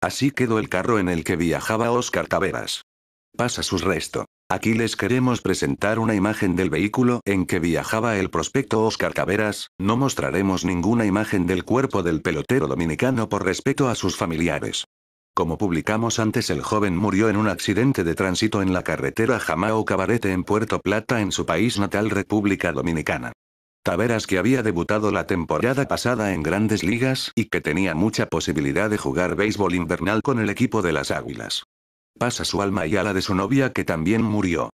Así quedó el carro en el que viajaba Oscar Taveras. Pasa sus resto. Aquí les queremos presentar una imagen del vehículo en que viajaba el prospecto Oscar Taveras, no mostraremos ninguna imagen del cuerpo del pelotero dominicano por respeto a sus familiares. Como publicamos antes el joven murió en un accidente de tránsito en la carretera Jamao Cabarete en Puerto Plata en su país natal República Dominicana. Taveras que había debutado la temporada pasada en grandes ligas y que tenía mucha posibilidad de jugar béisbol invernal con el equipo de las Águilas. Pasa su alma y a la de su novia que también murió.